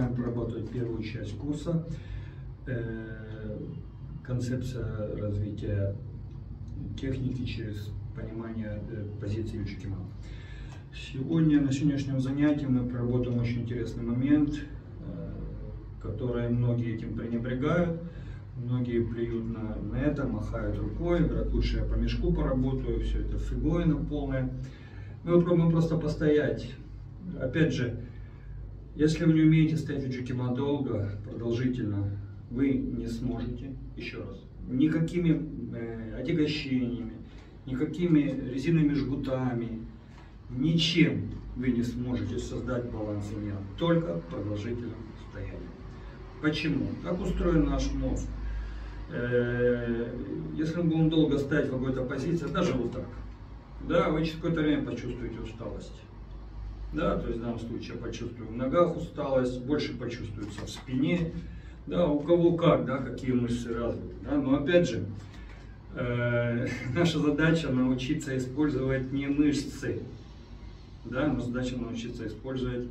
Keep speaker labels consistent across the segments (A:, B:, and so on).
A: продолжаем прорабатывать первую часть курса. Э, концепция развития техники через понимание э, позиции Ючикима. Сегодня, на сегодняшнем занятии мы проработаем очень интересный момент, э, который многие этим пренебрегают. Многие плюют на, на это, махают рукой, говорят, лучше я по мешку поработаю, все это фиговина полная. Мы попробуем просто постоять. Опять же, если вы не умеете стоять в джукима долго, продолжительно, вы не сможете, еще раз, никакими э, отягощениями, никакими резиновыми жгутами, ничем вы не сможете создать баланс энергии, только продолжительным состоянием. Почему? Как устроен наш мозг? Э, если мы будем долго стоять в какой-то позиции, даже вот так, да, вы через какое-то время почувствуете усталость. Да, то есть в данном случае я почувствую в ногах усталость, больше почувствуется в спине, да, у кого как, да, какие мышцы развиты. Да, но опять же, э, наша задача научиться использовать не мышцы, да, но задача научиться использовать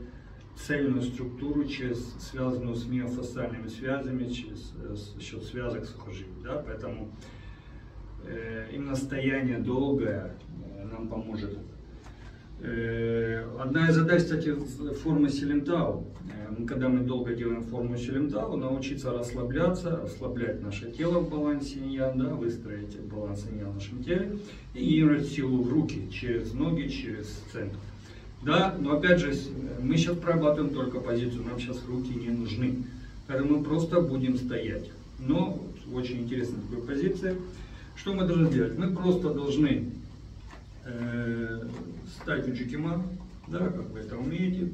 A: цельную структуру, через связанную с миофасциальными связями, через э, счет связок сухожилий. Да, поэтому э, именно стояние долгое э, нам поможет Э, одна из задач, кстати, формы Селентау, э, когда мы долго делаем форму Селентау, научиться расслабляться, расслаблять наше тело в балансе иньян, да, выстроить баланс иньян в нашем теле и генерировать силу в руки, через ноги, через центр. Да, но опять же, мы сейчас прорабатываем только позицию, нам сейчас руки не нужны. Поэтому мы просто будем стоять. Но очень интересной такой позиции. Что мы должны делать? Мы просто должны э, стать учикима, да, как вы это умеете,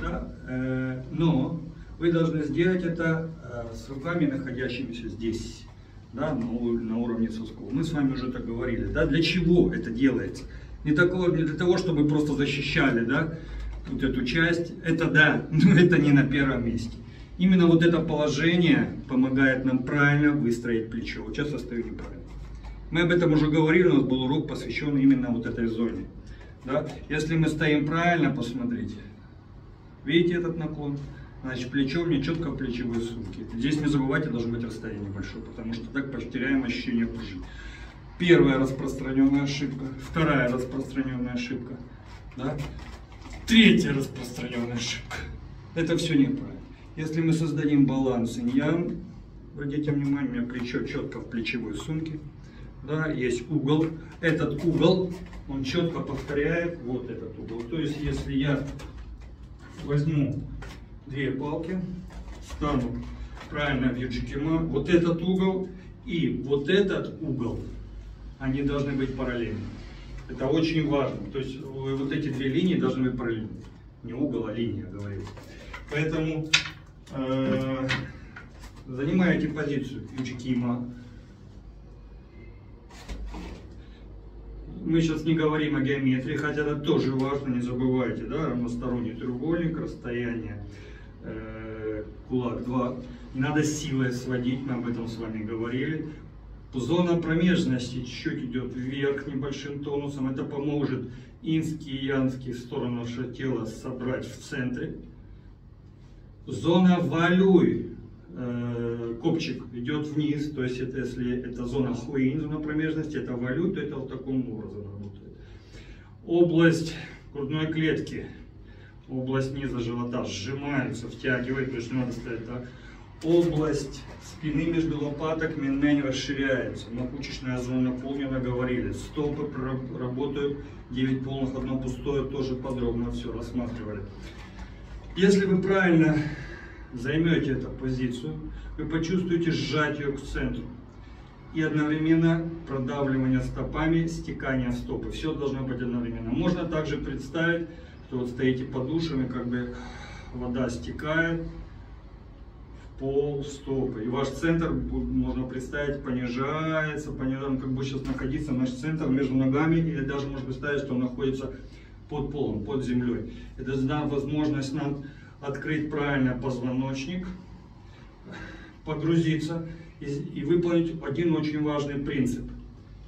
A: да, э, но вы должны сделать это э, с руками, находящимися здесь, да, на, на уровне сосков. Мы с вами уже так говорили, да, для чего это делается? Не, такого, не для того, чтобы просто защищали, да, вот эту часть, это да, но это не на первом месте. Именно вот это положение помогает нам правильно выстроить плечо. Вот сейчас я стою неправильно. Мы об этом уже говорили, у нас был урок, посвященный именно вот этой зоне. Да? Если мы стоим правильно, посмотрите. Видите этот наклон? Значит, плечо мне четко в плечевые сумки. Здесь не забывайте, должно быть расстояние большое, потому что так потеряем ощущение пружины. Первая распространенная ошибка. Вторая распространенная ошибка. Да? Третья распространенная ошибка. Это все неправильно. Если мы создадим баланс иньян, обратите внимание, у меня плечо четко в плечевой сумке да, есть угол. Этот угол, он четко повторяет вот этот угол. То есть, если я возьму две палки, стану правильно в юджикима, вот этот угол и вот этот угол, они должны быть параллельны. Это очень важно. То есть, вот эти две линии должны быть параллельны. Не угол, а линия, говорю. Поэтому э, занимаете позицию юджикима, мы сейчас не говорим о геометрии, хотя это тоже важно, не забывайте, да, равносторонний треугольник, расстояние э, кулак 2. Не надо силой сводить, мы об этом с вами говорили. Зона промежности чуть-чуть идет вверх небольшим тонусом. Это поможет инский и янский сторону нашего тела собрать в центре. Зона валюй Э, копчик идет вниз, то есть это, если это зона хуин, зона промежности, это валют, то это вот таком образом работает. Область грудной клетки, область низа живота сжимается, втягивает, то есть надо сказать так. Область спины между лопаток мень расширяется, макушечная зона наполнена, говорили. Стопы работают, 9 полных, одно пустое, тоже подробно все рассматривали. Если вы правильно займете эту позицию, вы почувствуете сжатие к центру и одновременно продавливание стопами, стекание стопы. Все должно быть одновременно. Можно также представить, что вот стоите под душем как бы вода стекает в пол стопы. И ваш центр, можно представить, понижается, понижается, как бы сейчас находиться наш центр между ногами, или даже можно представить, что он находится под полом, под землей. Это даст возможность нам открыть правильно позвоночник, погрузиться и, и выполнить один очень важный принцип.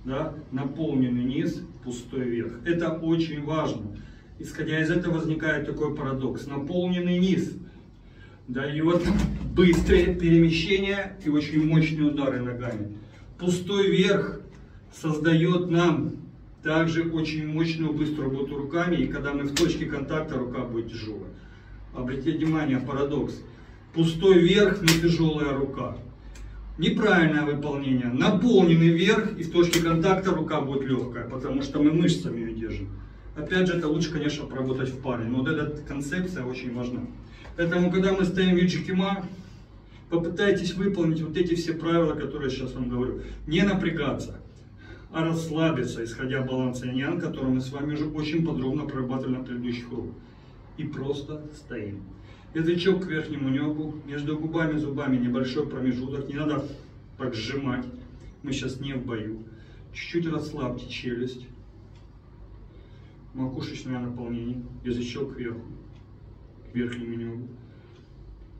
A: Да? Наполненный низ, пустой верх. Это очень важно. Исходя из этого возникает такой парадокс. Наполненный низ. дает быстрые перемещения и очень мощные удары ногами. Пустой верх создает нам также очень мощную быструю работу руками, и когда мы в точке контакта, рука будет тяжелая. Обратите внимание, парадокс. Пустой верх, но тяжелая рука. Неправильное выполнение. Наполненный верх, и в точке контакта рука будет легкая, потому что мы мышцами ее держим. Опять же, это лучше, конечно, поработать в паре, но вот эта концепция очень важна. Поэтому, когда мы стоим в Юджикима, попытайтесь выполнить вот эти все правила, которые я сейчас вам говорю. Не напрягаться, а расслабиться, исходя баланса иньян, который мы с вами уже очень подробно прорабатывали на предыдущих уроках. И просто стоим. Язычок к верхнему небу, между губами зубами небольшой промежуток, не надо так сжимать, мы сейчас не в бою. Чуть-чуть расслабьте челюсть, макушечное наполнение, язычок кверху, к верхнему небу.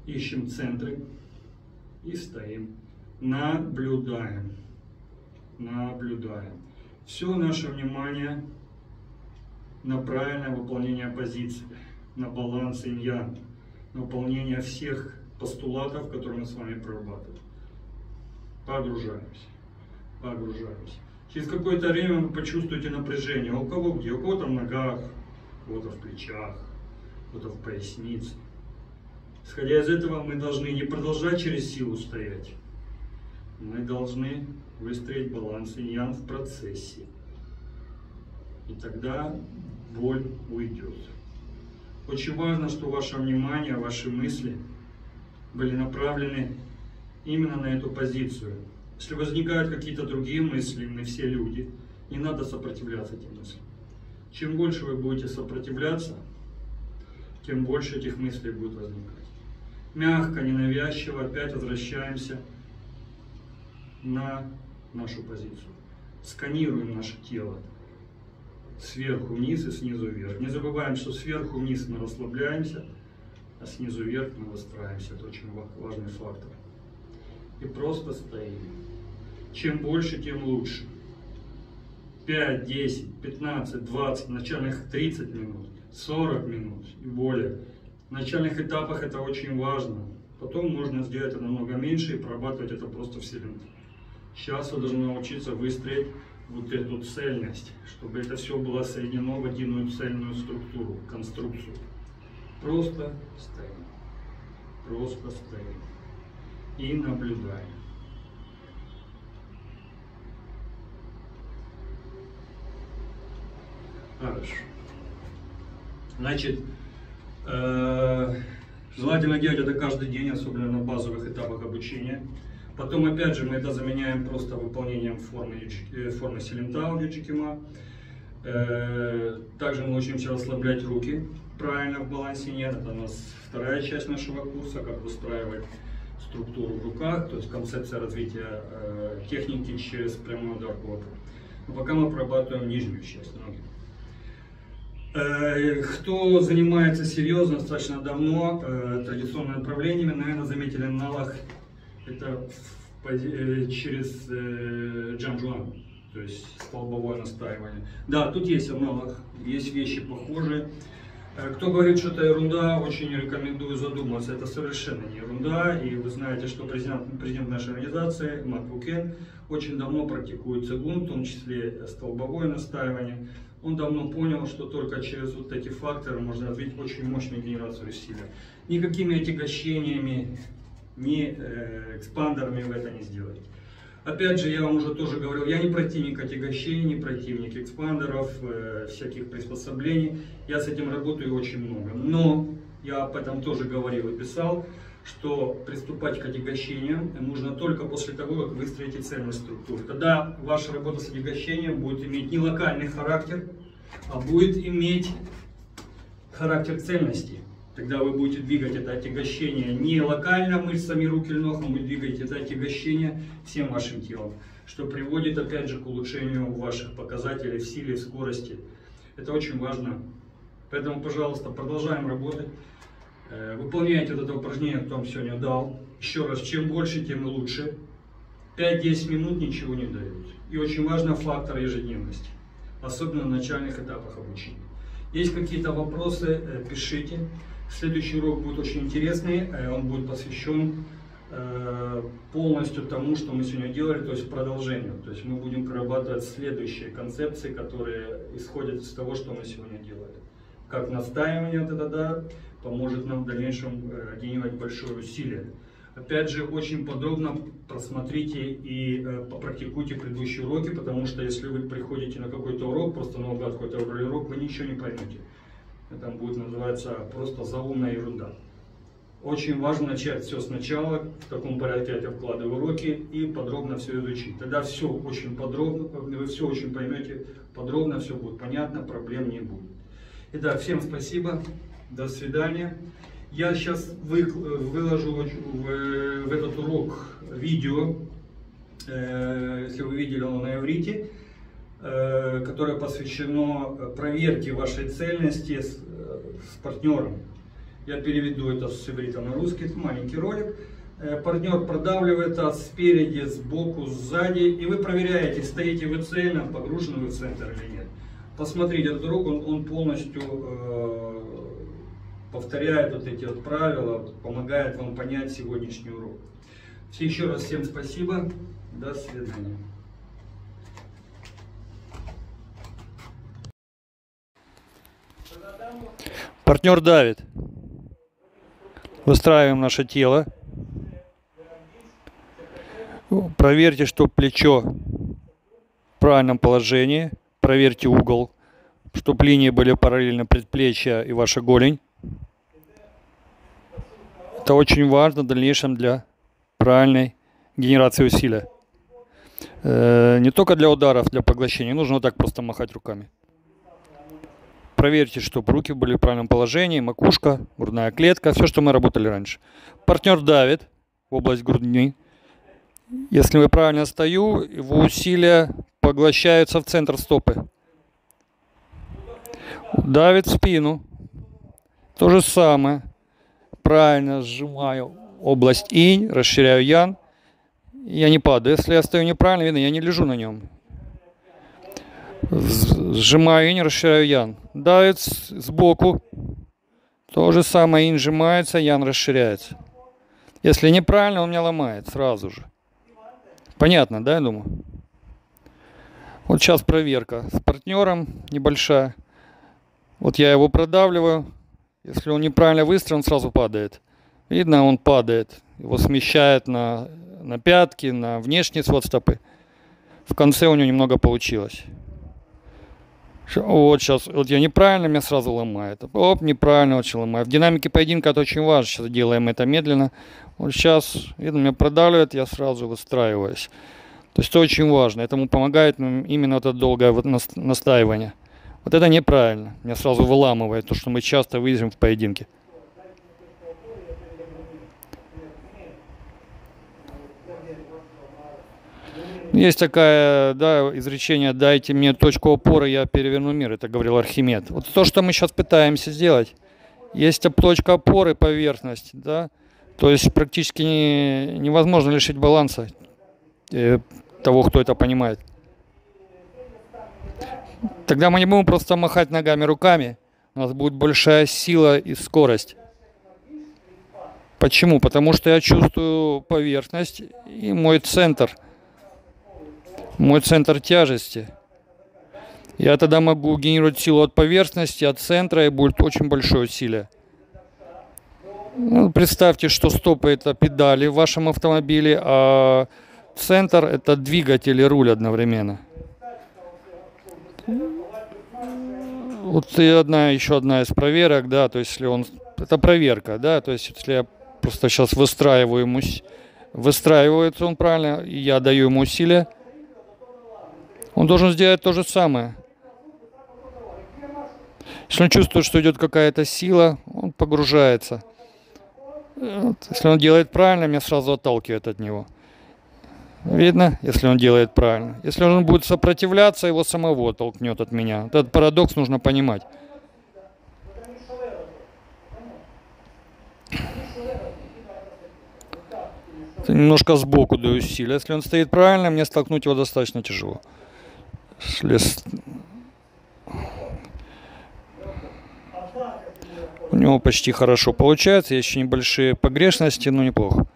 A: Ищем центры и стоим. Наблюдаем. Наблюдаем. Все наше внимание на правильное выполнение позиции, на баланс иньян, на выполнение всех постулатов, которые мы с вами прорабатываем. Погружаемся. Погружаемся. Через какое-то время вы почувствуете напряжение. У кого где? У кого-то в ногах, у кого-то в плечах, у кого-то в пояснице. Исходя из этого, мы должны не продолжать через силу стоять. Мы должны выстроить баланс иньян в процессе. И тогда боль уйдет. Очень важно, что ваше внимание, ваши мысли были направлены именно на эту позицию. Если возникают какие-то другие мысли, мы все люди, не надо сопротивляться этим мыслям. Чем больше вы будете сопротивляться, тем больше этих мыслей будет возникать. Мягко, ненавязчиво опять возвращаемся на нашу позицию. Сканируем наше тело сверху вниз и снизу вверх. Не забываем, что сверху вниз мы расслабляемся, а снизу вверх мы выстраиваемся. Это очень важный фактор. И просто стоим. Чем больше, тем лучше. 5, 10, 15, 20, начальных 30 минут, 40 минут и более. В начальных этапах это очень важно. Потом можно сделать это намного меньше и прорабатывать это просто в силинке. Сейчас вы должны научиться выстроить вот эту цельность, чтобы это все было соединено в единую цельную структуру, конструкцию. Просто стоим. Просто стоим. И наблюдаем. Хорошо. Значит, э, желательно делать это каждый день, особенно на базовых этапах обучения. Потом, опять же, мы это заменяем просто выполнением формы, э, формы Силентау Юджикима. Э, также мы учимся расслаблять руки правильно в балансе нет. Это у нас вторая часть нашего курса, как выстраивать структуру в руках, то есть концепция развития э, техники через прямой удар кулака. Но пока мы прорабатываем нижнюю часть ноги. Кто занимается серьезно, достаточно давно, традиционными направлениями, наверное, заметили аналог это э, через э, Джанжуан, то есть столбовое настаивание. Да, тут есть аналог, есть вещи похожие. Э, кто говорит, что это ерунда, очень рекомендую задуматься. Это совершенно не ерунда. И вы знаете, что президент, президент нашей организации, Мак Букен, очень давно практикует цигун, в том числе столбовое настаивание. Он давно понял, что только через вот эти факторы можно развить очень мощную генерацию силы. Никакими отягощениями, ни э, экспандерами вы это не сделаете. Опять же, я вам уже тоже говорил, я не противник отягощений, не противник экспандеров, э, всяких приспособлений. Я с этим работаю очень много. Но я об этом тоже говорил и писал, что приступать к отягощениям нужно только после того, как выстроите цельность структуры. Тогда ваша работа с отягощением будет иметь не локальный характер, а будет иметь характер цельности. Тогда вы будете двигать это отягощение не локально мышцами рук или ног, вы двигаете это отягощение всем вашим телом, что приводит опять же к улучшению ваших показателей в силе, в скорости. Это очень важно. Поэтому, пожалуйста, продолжаем работать. Э, выполняйте вот это упражнение, кто вам сегодня дал. Еще раз, чем больше, тем лучше. 5-10 минут ничего не дают. И очень важно фактор ежедневности, особенно на начальных этапах обучения. Есть какие-то вопросы, э, пишите.
B: Следующий урок будет очень интересный, э, он будет посвящен э, полностью тому, что мы сегодня делали, то есть продолжению. То есть мы будем прорабатывать следующие концепции, которые исходят из того, что мы сегодня делали. Как настаивание вот это, да, поможет нам в дальнейшем э, генерировать большое усилие. Опять же, очень подробно просмотрите и э, попрактикуйте предыдущие уроки, потому что если вы приходите на какой-то урок, просто наугад какой-то урок, вы ничего не поймете. Это будет называться просто заумная ерунда. Очень важно начать все сначала, в таком порядке я вкладываю уроки и подробно все изучить. Тогда все очень подробно, вы все очень поймете, подробно все будет понятно, проблем не будет. Итак, всем спасибо, до свидания. Я сейчас вы, выложу в, в, этот урок видео, э, если вы видели оно на иврите, э, которое посвящено проверке вашей цельности с, с партнером. Я переведу это с иврита на русский, это маленький ролик. Э, партнер продавливает вас спереди, сбоку, сзади, и вы проверяете, стоите вы цельно, погружены вы в центр или нет. Посмотрите урок, он, он полностью э, повторяет вот эти вот правила, помогает вам понять сегодняшний урок. Все еще раз всем спасибо. До свидания.
A: Партнер давит. Выстраиваем наше тело. Проверьте, что плечо в правильном положении. Проверьте угол, чтобы линии были параллельно предплечья и ваша голень. Это очень важно в дальнейшем для правильной генерации усилия. Э, не только для ударов, для поглощения. Нужно вот так просто махать руками. Проверьте, чтобы руки были в правильном положении, макушка, грудная клетка, все, что мы работали раньше. Партнер давит в область грудни. Если мы правильно стою, его усилия поглощаются в центр стопы. Давит спину. То же самое правильно сжимаю область инь, расширяю ян, я не падаю. Если я стою неправильно, видно, я не лежу на нем. Сжимаю инь, расширяю ян. Давит сбоку. То же самое инь сжимается, ян расширяется. Если неправильно, он меня ломает сразу же. Понятно, да, я думаю? Вот сейчас проверка с партнером небольшая. Вот я его продавливаю. Если он неправильно выстрелен, он сразу падает. Видно, он падает. Его смещает на, на пятки, на внешний свод стопы. В конце у него немного получилось. Вот сейчас, вот я неправильно, меня сразу ломает. Оп, неправильно очень ломает. В динамике поединка это очень важно. Сейчас делаем это медленно. Вот сейчас, видно, меня продавливает, я сразу выстраиваюсь. То есть это очень важно. Этому помогает именно это долгое настаивание. Вот это неправильно. Меня сразу выламывает то, что мы часто видим в поединке. Есть такое да, изречение «дайте мне точку опоры, я переверну мир», это говорил Архимед. Вот то, что мы сейчас пытаемся сделать. Есть точка опоры, поверхность, да, то есть практически не, невозможно лишить баланса э, того, кто это понимает. Тогда мы не будем просто махать ногами, руками. У нас будет большая сила и скорость. Почему? Потому что я чувствую поверхность и мой центр. Мой центр тяжести. Я тогда могу генерировать силу от поверхности, от центра, и будет очень большое усилие. Ну, представьте, что стопы это педали в вашем автомобиле, а центр это двигатель и руль одновременно. Вот и одна, еще одна из проверок, да, то есть если он, это проверка, да, то есть если я просто сейчас выстраиваю ему, выстраивается он правильно, и я даю ему усилия, он должен сделать то же самое. Если он чувствует, что идет какая-то сила, он погружается. Вот. Если он делает правильно, меня сразу отталкивает от него. Видно, если он делает правильно. Если он будет сопротивляться, его самого толкнет от меня. Этот парадокс нужно понимать. Немножко сбоку даю усилия. Если он стоит правильно, мне столкнуть его достаточно тяжело. Если... У него почти хорошо получается. Есть еще небольшие погрешности, но неплохо.